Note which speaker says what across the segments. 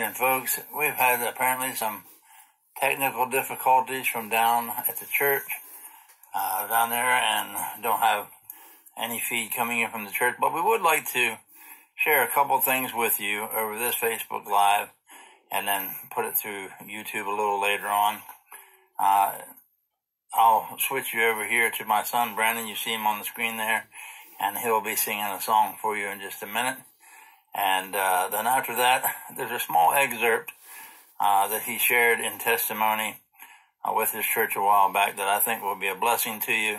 Speaker 1: evening, folks. We've had apparently some technical difficulties from down at the church uh, down there and don't have any feed coming in from the church, but we would like to share a couple things with you over this Facebook Live and then put it through YouTube a little later on. Uh, I'll switch you over here to my son Brandon. You see him on the screen there, and he'll be singing a song for you in just a minute. And uh, then after that, there's a small excerpt uh, that he shared in testimony uh, with his church a while back that I think will be a blessing to you.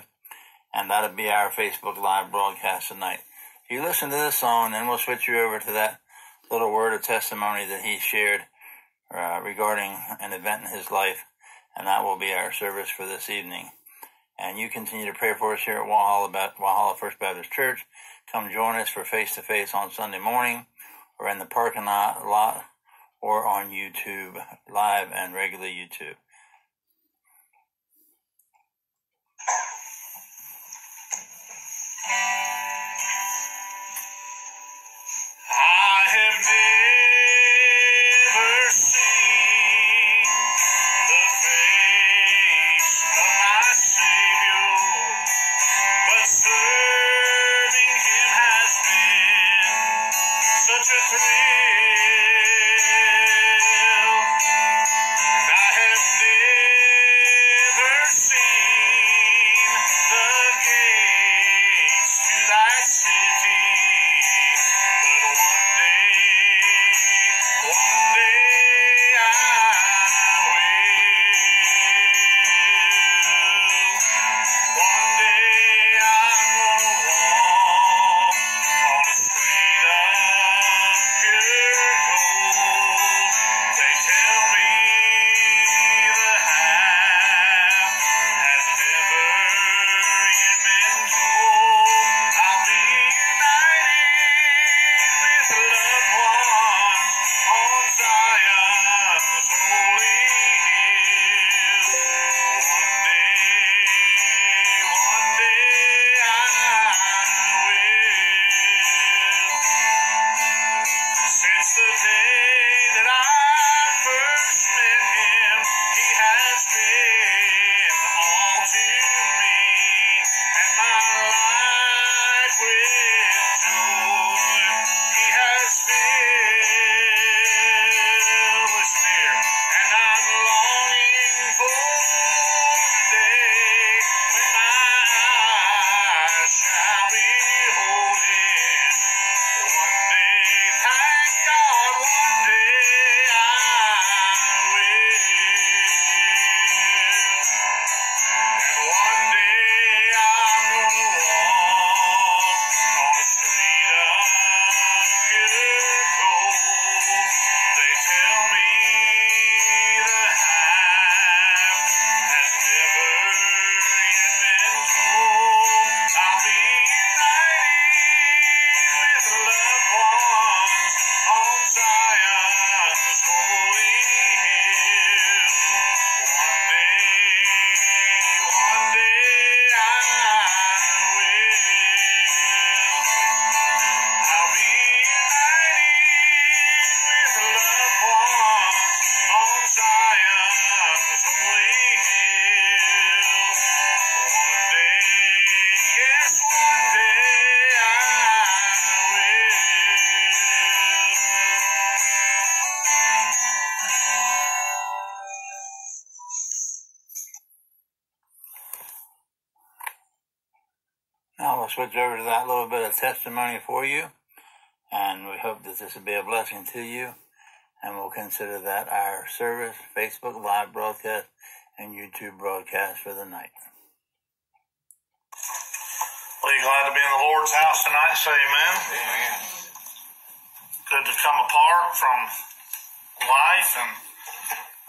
Speaker 1: And that'll be our Facebook Live broadcast tonight. If you listen to this song, then we'll switch you over to that little word of testimony that he shared uh, regarding an event in his life. And that will be our service for this evening. And you continue to pray for us here at Walhalla, Walhalla First Baptist Church. Come join us for face to face on Sunday morning or in the parking lot or on YouTube, live and regular YouTube. Now we'll switch over to that little bit of testimony for you, and we hope that this will be a blessing to you, and we'll consider that our service, Facebook Live broadcast, and YouTube broadcast for the night.
Speaker 2: Glad to be in the Lord's house tonight? Say amen.
Speaker 3: Amen.
Speaker 2: Good to come apart from life and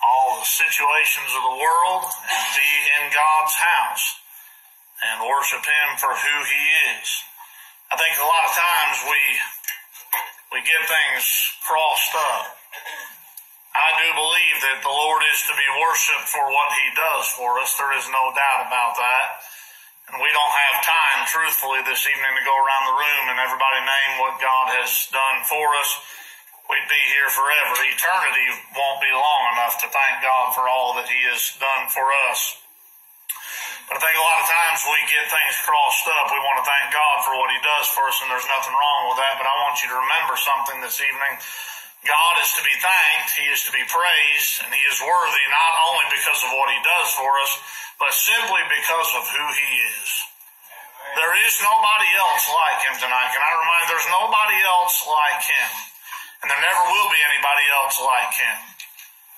Speaker 2: all the situations of the world and be in God's house and worship Him for who He is. I think a lot of times we we get things crossed up. I do believe that the Lord is to be worshiped for what He does for us. There is no doubt about that. We don't have time, truthfully, this evening to go around the room and everybody name what God has done for us.
Speaker 1: we'd be here forever. Eternity won't be long enough to thank God for all that He has done for us. But I think a lot of times we get things crossed up. We want to thank God for what He does for us, and there's nothing wrong with that. But I want you to remember something this evening. God is to be thanked, He is to be praised, and He is worthy not only because of what He does for us, but simply because of who He is. There is nobody else like Him tonight. Can I remind there's nobody else like Him. And there never will be anybody else like Him.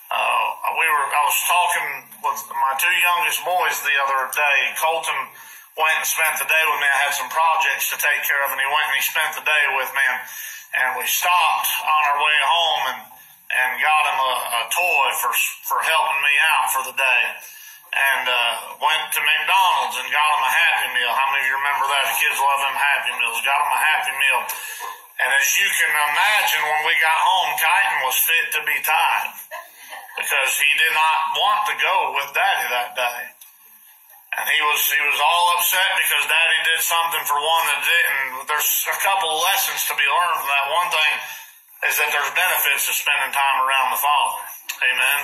Speaker 1: Uh, we were, I was talking with my two youngest boys the other day. Colton went and spent the day with me. I had some projects to take care of and he went and he spent the day with me and, and we stopped on our way home and, and got him a, a toy for, for helping me out for the day and uh, went to McDonald's and got him a Happy Meal. How many of you remember that? The kids love them Happy Meals. Got him a Happy Meal. And as you can imagine, when we got home, Kyton was fit to be tied because he did not want to go with Daddy that day. And he was he was all upset because Daddy did something for one that didn't. There's a couple lessons to be learned from that. One thing is that there's benefits to spending time around the Father. Amen.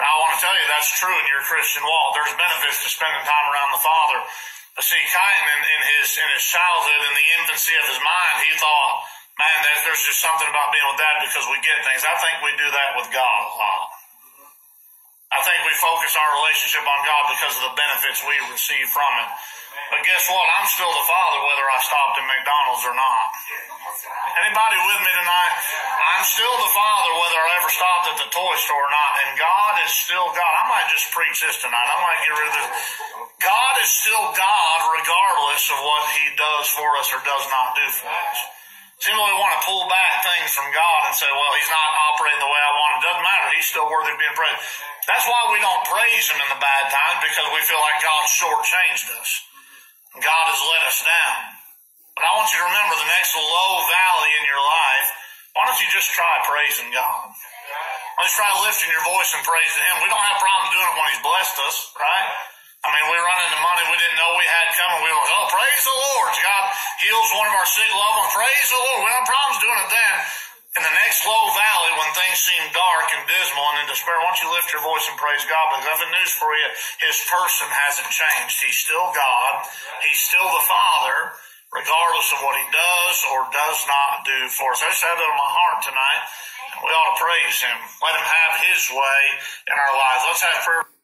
Speaker 1: And I want to tell you that's true in your Christian walk. There's benefits to spending time around the Father. But see, Kyton in, in his in his childhood, in the infancy of his mind, he thought, man, there's just something about being with Dad because we get things. I think we do that with God a lot. I think we focus our relationship on God because of the benefits we receive from it. But guess what? I'm still the father whether I stopped at McDonald's or not. Anybody with me tonight? I'm still the father whether I ever stopped at the toy store or not. And God is still God. I might just preach this tonight. I might get rid of this. God is still God regardless of what he does for us or does not do for us. Simply want to pull back things from God and say, well, he's not operating the way I want. It doesn't matter. He's still worthy of being praised. That's why we don't praise him in the bad times because we feel like God shortchanged us. God has let us down. But I want you to remember the next low valley in your life, why don't you just try praising God? Why don't you try lifting your voice and praising Him? We don't have problems doing it when He's blessed us, right? I mean, we run into money we didn't know we had coming. We were like, oh, praise the Lord. God heals one of our sick loved ones. Praise the Lord. We don't have problems doing it then. In the next low valley, when things seem dark and dismal and in despair, why don't you lift your voice and praise God? Because I have news for you. His person hasn't changed. He's still God. He's still the Father, regardless of what he does or does not do for us. I just have that in my heart tonight. We ought to praise him. Let him have his way in our lives. Let's have prayer.